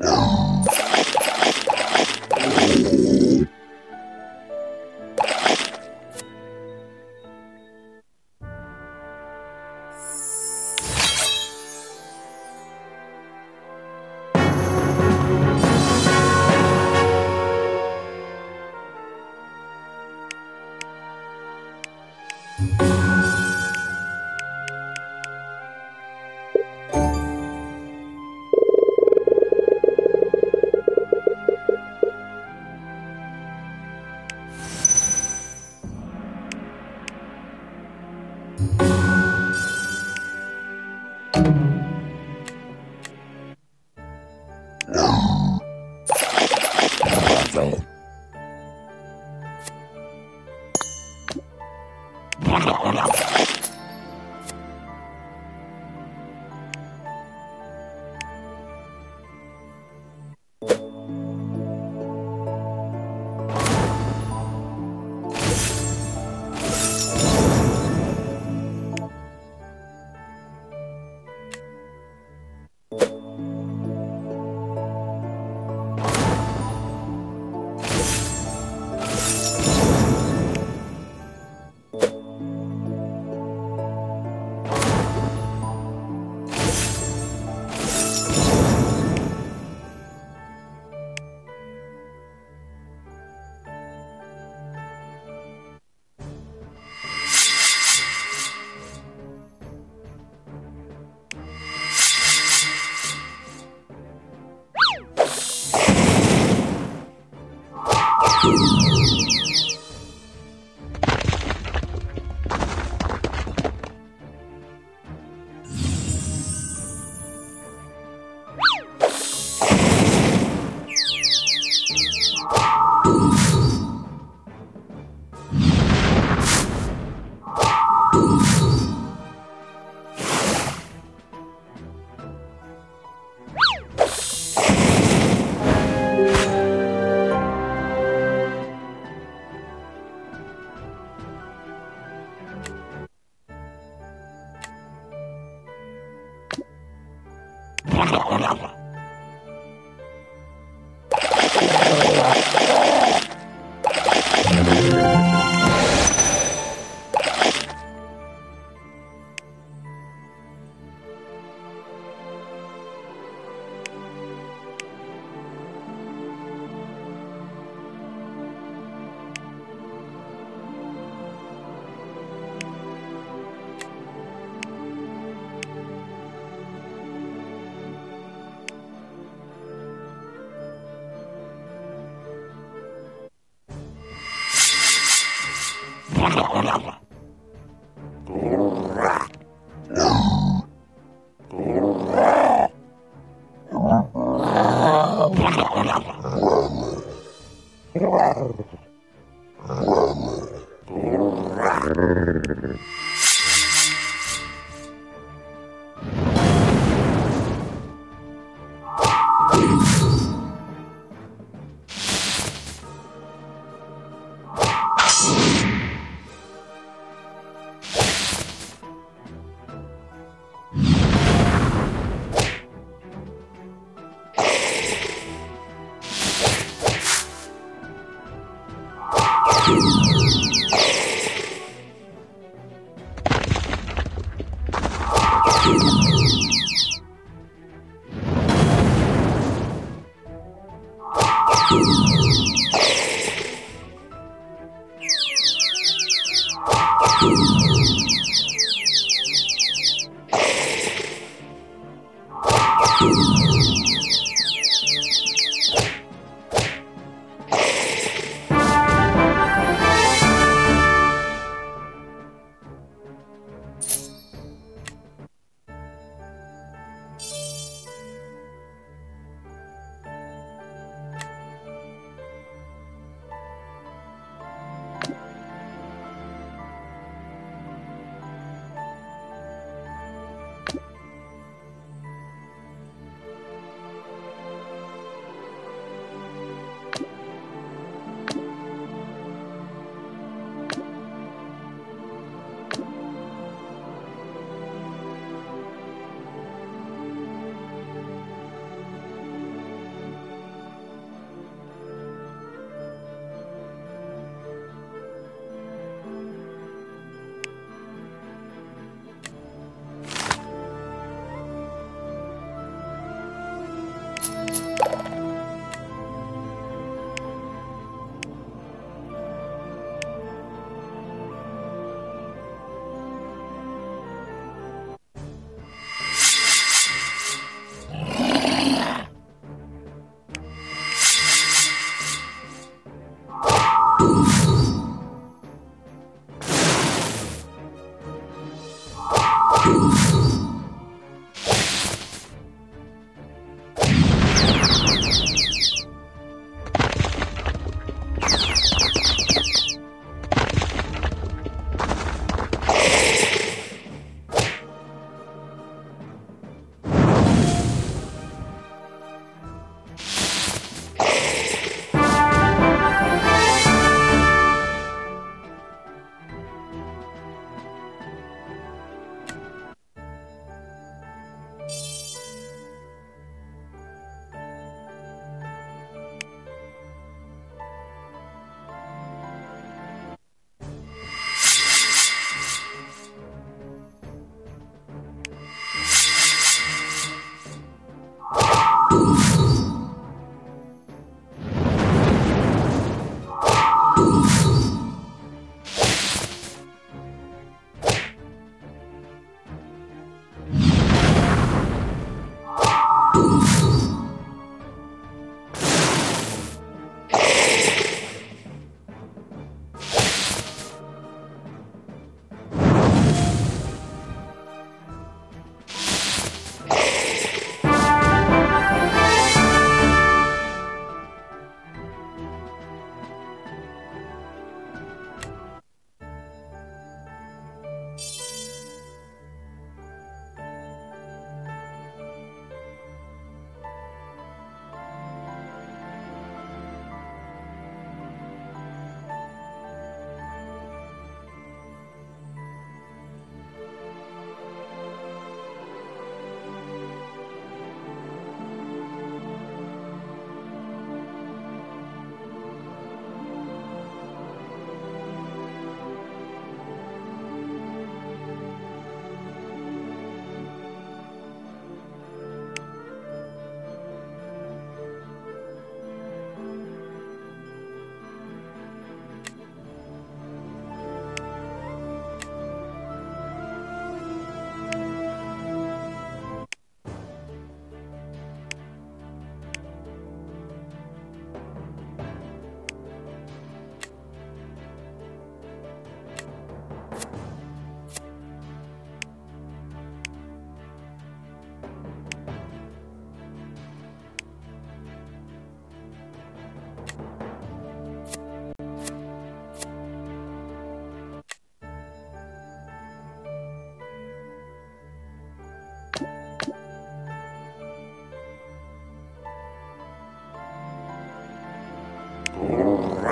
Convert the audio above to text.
Oh. You All right.